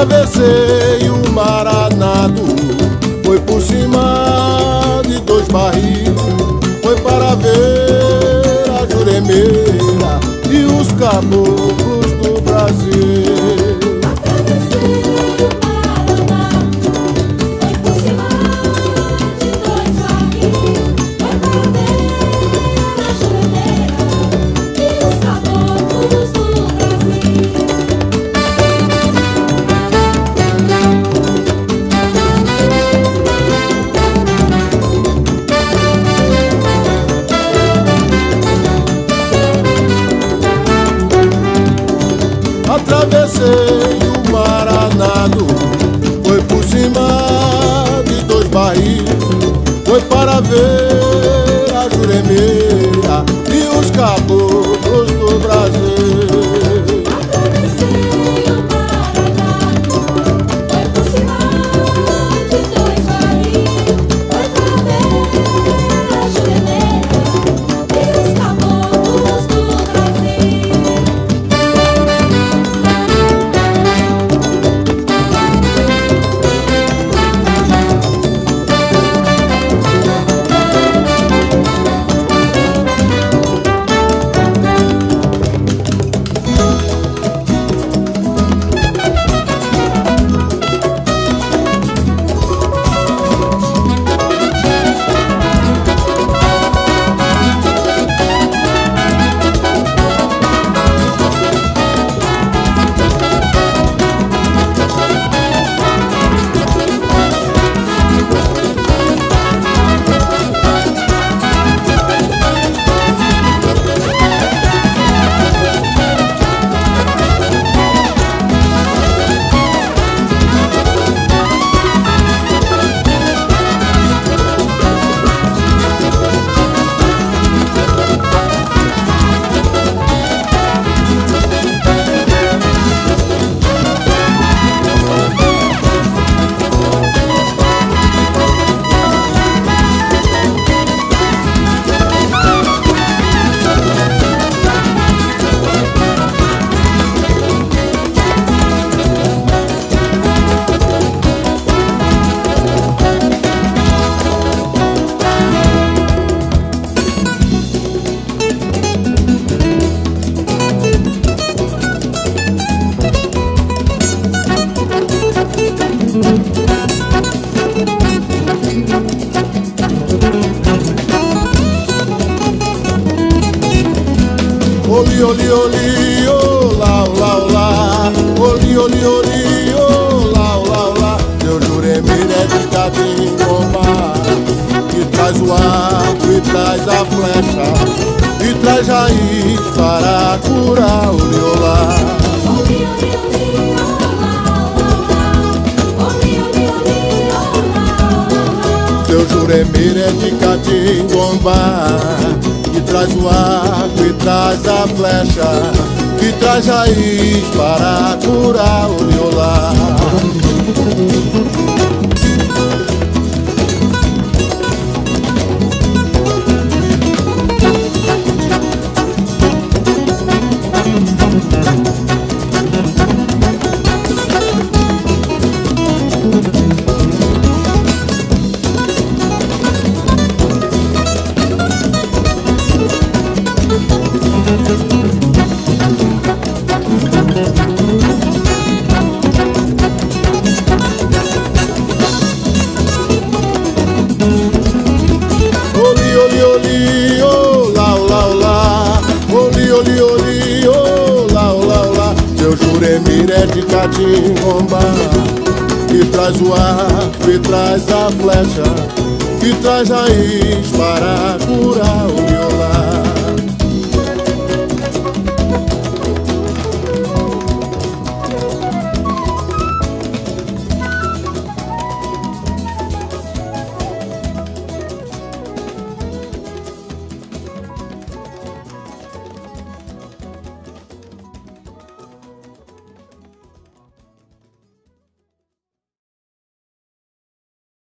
Atravessei o Maranado, foi por cima de dois barris, foi para ver a Juremeira e os caboclos Atravessei o Maranado. Foi por cima de dois barris Foi para ver a Juremeira E os caboclos Oli, oli, oli, olá, olá, olá Oli, oli, oli, olá, olá, olá Meu juremir é de Catingomba Que traz o arco e traz a flecha. E traz raiz para curar o liolá Seu juremir é de Catingomba Que traz o arco e traz a flecha Que traz raiz para curar o Catingomba Que traz o arco e traz a flecha Que traz raiz para curar o violão